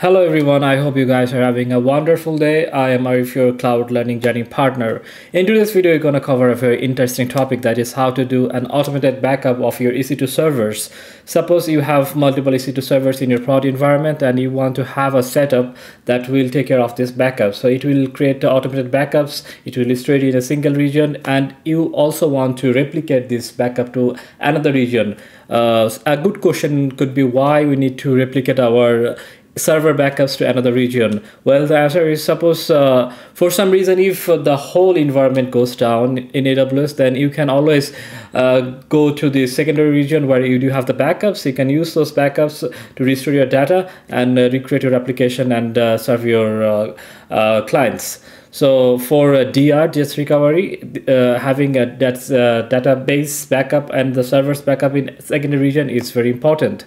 Hello everyone, I hope you guys are having a wonderful day. I am Arif, your cloud learning journey partner. In today's video, we're going to cover a very interesting topic that is how to do an automated backup of your EC2 servers. Suppose you have multiple EC2 servers in your prod environment and you want to have a setup that will take care of this backup. So it will create automated backups, it will store it in a single region and you also want to replicate this backup to another region. Uh, a good question could be why we need to replicate our server backups to another region? Well, the answer is suppose uh, for some reason if the whole environment goes down in AWS, then you can always uh, go to the secondary region where you do have the backups. You can use those backups to restore your data and uh, recreate your application and uh, serve your uh, uh, clients. So for DR, disaster recovery, uh, having a that, uh, database backup and the servers backup in secondary region is very important.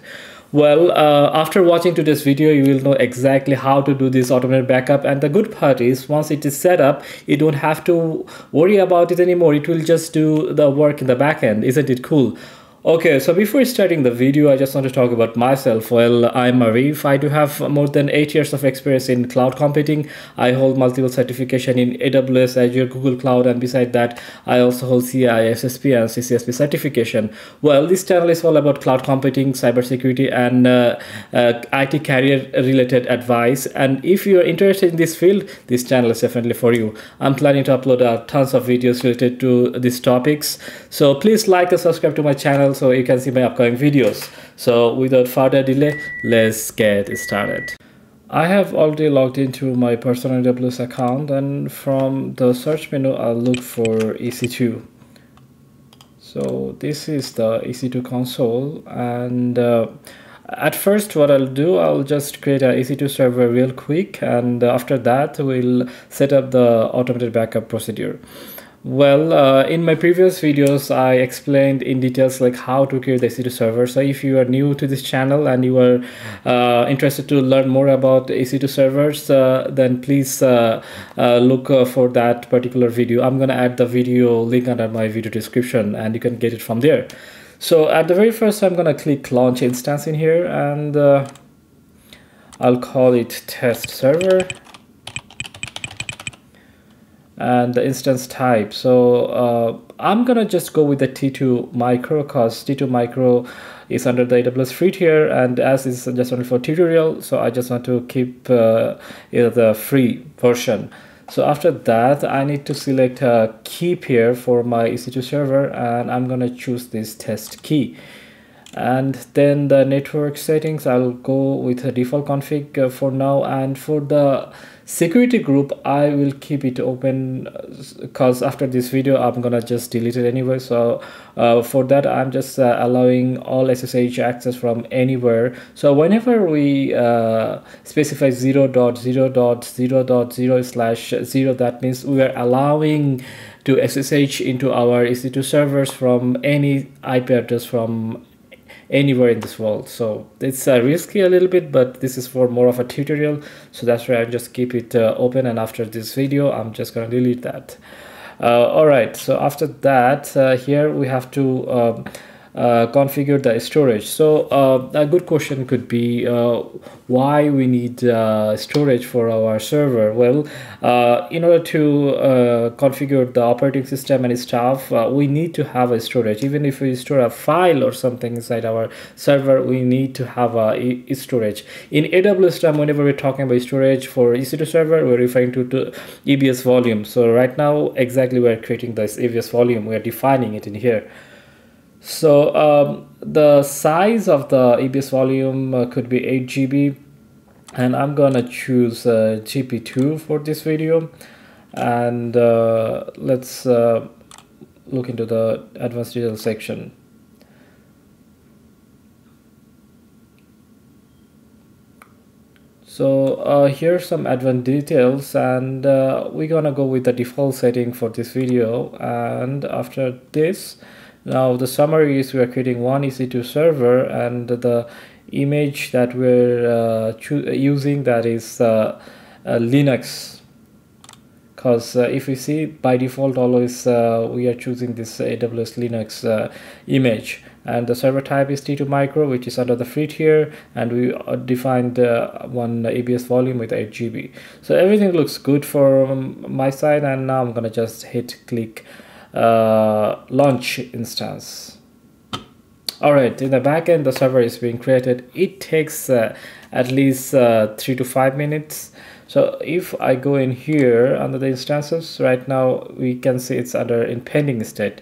Well, uh, after watching today's video, you will know exactly how to do this automated backup. And the good part is once it is set up, you don't have to worry about it anymore. It will just do the work in the backend. Isn't it cool? Okay, so before starting the video, I just want to talk about myself. Well, I'm Arif. I do have more than 8 years of experience in cloud computing. I hold multiple certification in AWS, Azure, Google Cloud, and beside that, I also hold CISSP and CCSP certification. Well, this channel is all about cloud computing, cybersecurity, and uh, uh, IT career related advice. And if you are interested in this field, this channel is definitely for you. I'm planning to upload uh, tons of videos related to these topics. So please like and subscribe to my channel so you can see my upcoming videos. So without further delay, let's get started. I have already logged into my personal AWS account and from the search menu I'll look for EC2. So this is the EC2 console and uh, at first what I'll do I'll just create an EC2 server real quick and after that we'll set up the automated backup procedure. Well, uh, in my previous videos, I explained in details like how to create the EC2 server. So if you are new to this channel and you are uh, interested to learn more about EC2 servers, uh, then please uh, uh, look uh, for that particular video. I'm going to add the video link under my video description and you can get it from there. So at the very first, I'm going to click launch instance in here and I'll call it test server and the instance type. So uh, I'm gonna just go with the T2 micro because T2 micro is under the AWS free tier and as is just only for tutorial so I just want to keep uh, the free version. So after that I need to select a key pair for my EC2 server and I'm gonna choose this test key and then the network settings I'll go with a default config uh, for now. And for the security group i will keep it open because uh, after this video i'm gonna just delete it anyway. So uh, for that i'm just uh, allowing all ssh access from anywhere. So whenever we uh, specify 0 dot 0 dot 0 dot 0 slash 0 that means we are allowing to ssh into our ec2 servers from any ip address from anywhere in this world. So it's uh, risky a little bit but this is for more of a tutorial. So that's why i just keep it uh, open. And after this video i'm just gonna delete that. Uh, all right so after that uh, here we have to um, uh, configure the storage. So uh, a good question could be uh, why we need uh, storage for our server? Well uh, in order to uh, configure the operating system and stuff we need to have a storage. Even if we store a file or something inside our server we need to have a, a storage. In aws time whenever we're talking about storage for ec2 server we're referring to, to ebs volume. So right now exactly we're creating this ebs volume. We're defining it in here so um, the size of the EBS volume uh, could be 8 GB and I'm gonna choose uh, GP2 for this video and uh, let's uh, look into the advanced details section. So uh, here's some advanced details and uh, we're gonna go with the default setting for this video and after this now the summary is we are creating one EC2 server and the image that we're uh, using that is uh, Linux. Because uh, if we see by default always uh, we are choosing this AWS Linux uh, image. And the server type is T2 micro which is under the free tier and we uh, defined uh, one EBS volume with 8 GB so everything looks good for my side and now I'm gonna just hit click uh, launch instance. All right in the backend the server is being created. It takes uh, at least uh, three to five minutes. So if I go in here under the instances right now we can see it's under in pending state.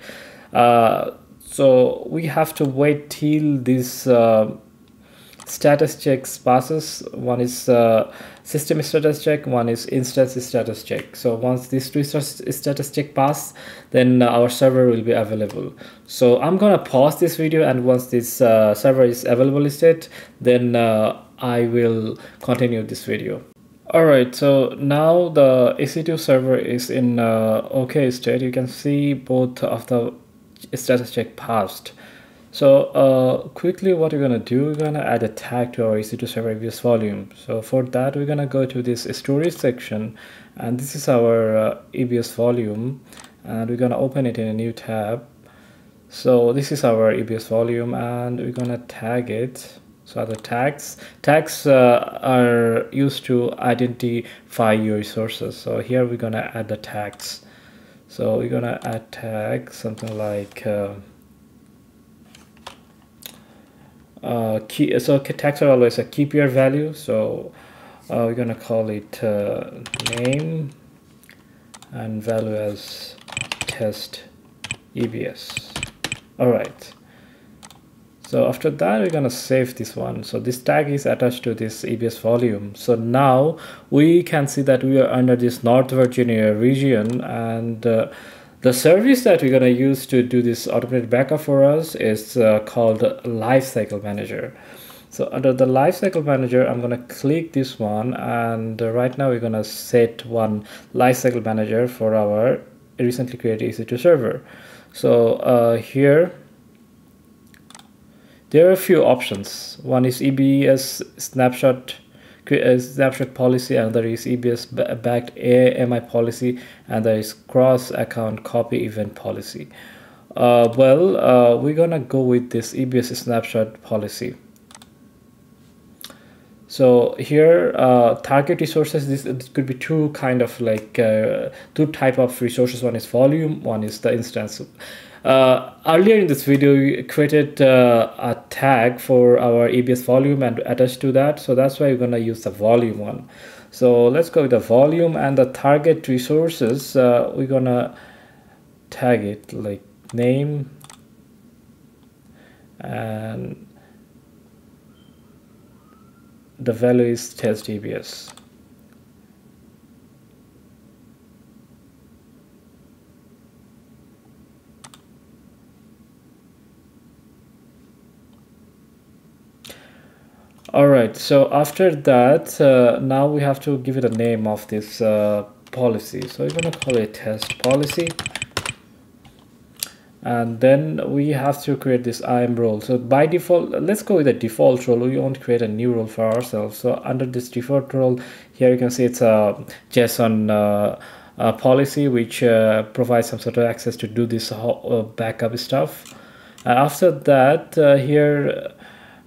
Uh, so we have to wait till this uh, status checks passes. One is uh, system status check one is instance status check. So once these two status check pass then uh, our server will be available. So i'm gonna pause this video and once this uh, server is available state then uh, i will continue this video. All right so now the ec2 server is in uh, okay state. You can see both of the status check passed so uh, quickly what we're gonna do, we're gonna add a tag to our EC2 server EBS volume. So for that, we're gonna go to this storage section and this is our uh, EBS volume and we're gonna open it in a new tab. So this is our EBS volume and we're gonna tag it. So the tags, tags uh, are used to identify your resources. So here we're gonna add the tags. So we're gonna add tag something like uh, key, so tags are always a keep your value so uh, we're gonna call it uh, name and value as test EBS all right so after that we're gonna save this one. So this tag is attached to this EBS volume. So now we can see that we are under this North Virginia region and uh, the service that we're going to use to do this automated backup for us is uh, called Lifecycle Manager. So under the Lifecycle Manager, I'm going to click this one and right now we're going to set one Lifecycle Manager for our recently created EC2 server. So uh, here, there are a few options. One is EBS snapshot snapshot policy, another is EBS backed AMI policy, and there is cross account copy event policy. Uh, well, uh, we're gonna go with this EBS snapshot policy. So here, uh, target resources, this, this, could be two kind of like, uh, two type of resources. One is volume, one is the instance. Uh, earlier in this video, we created uh, a tag for our EBS volume and attached to that. So that's why we're going to use the volume one. So let's go with the volume and the target resources. Uh, we're going to tag it like name and the value is test EBS. All right so after that uh, now we have to give it a name of this uh, policy. So we're to call it test policy. And then we have to create this IAM role so by default let's go with the default role we want to create a new role for ourselves. So under this default role here you can see it's a JSON uh, uh, policy which uh, provides some sort of access to do this uh, backup stuff. And after that uh, here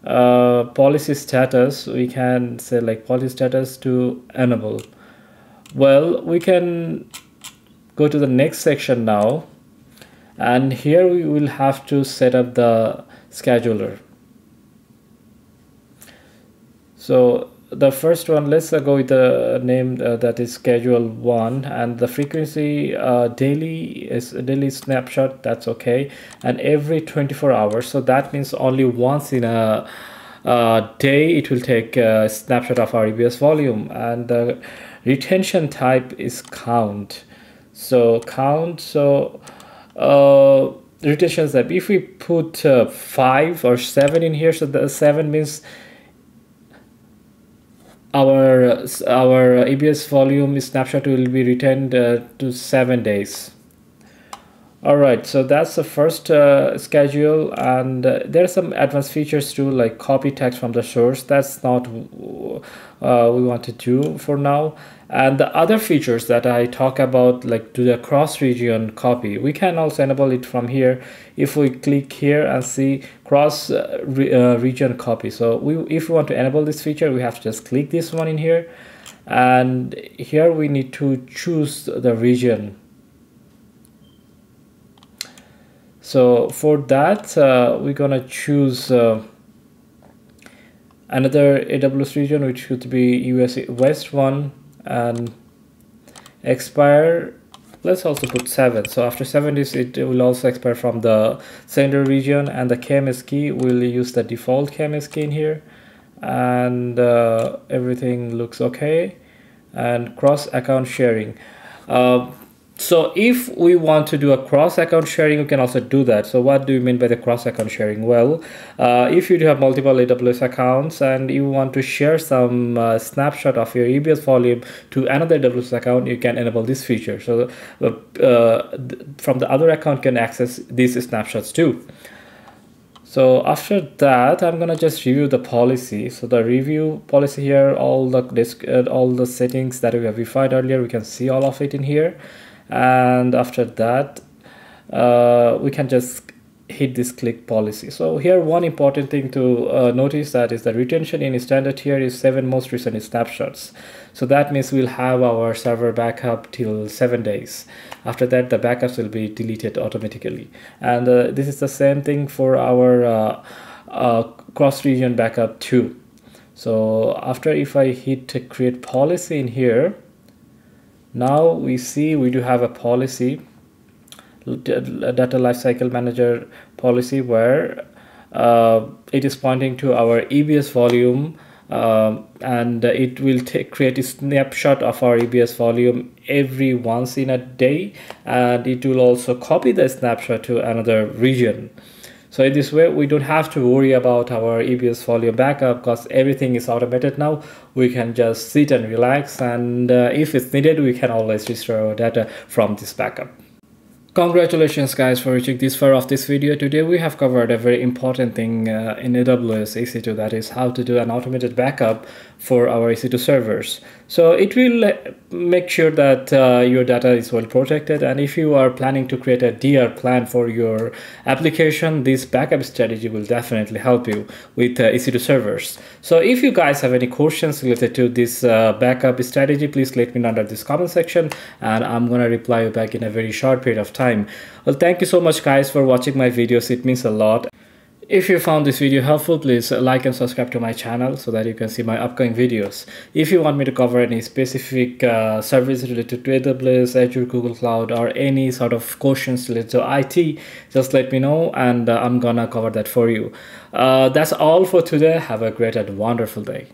uh, policy status we can say like policy status to enable. Well we can go to the next section now. And here we will have to set up the scheduler. So the first one let's uh, go with the name uh, that is schedule one and the frequency uh, daily is daily snapshot that's okay. And every 24 hours so that means only once in a day it will take a snapshot of our EBS volume. And the retention type is count. So count so uh, retention type if we put uh, five or seven in here so the seven means our our EBS volume snapshot will be retained uh, to seven days all right so that's the first uh, schedule and uh, there are some advanced features too like copy tags from the source. That's not uh, we want to do for now. And the other features that I talk about like do the cross region copy. We can also enable it from here if we click here and see cross uh, uh, region copy. So we if we want to enable this feature we have to just click this one in here. And here we need to choose the region so for that uh, we're gonna choose uh, another AWS region which should be US West one and expire let's also put 7 so after 7 days it will also expire from the sender region and the KMS key We'll use the default KMS key in here. And uh, everything looks okay. And cross account sharing. Uh, so if we want to do a cross account sharing we can also do that. So what do you mean by the cross account sharing? Well uh, if you do have multiple aws accounts and you want to share some uh, snapshot of your ebs volume to another aws account you can enable this feature. So uh, from the other account can access these snapshots too. So after that i'm gonna just review the policy. So the review policy here all the disk uh, all the settings that we have defined earlier we can see all of it in here and after that uh, we can just hit this click policy. So here one important thing to uh, notice that is the retention in standard here is seven most recent snapshots. So that means we'll have our server backup till seven days. After that the backups will be deleted automatically. And uh, this is the same thing for our uh, uh, cross region backup too. So after if I hit create policy in here now we see we do have a policy data lifecycle manager policy where uh, it is pointing to our EBS volume uh, and it will create a snapshot of our EBS volume every once in a day and it will also copy the snapshot to another region. So in this way, we don't have to worry about our EBS volume backup because everything is automated now. We can just sit and relax and uh, if it's needed, we can always restore our data from this backup. Congratulations guys for reaching this far of this video. Today we have covered a very important thing uh, in AWS EC2 that is how to do an automated backup for our EC2 servers. So it will uh, make sure that uh, your data is well protected and if you are planning to create a DR plan for your application, this backup strategy will definitely help you with uh, EC2 servers. So if you guys have any questions related to this uh, backup strategy, please let me know under this comment section and I'm gonna reply you back in a very short period of time time. Well, thank you so much guys for watching my videos. It means a lot. If you found this video helpful, please like and subscribe to my channel so that you can see my upcoming videos. If you want me to cover any specific uh, service related to AWS, Azure, Google Cloud, or any sort of questions related to IT, just let me know and uh, I'm gonna cover that for you. Uh, that's all for today. Have a great and wonderful day.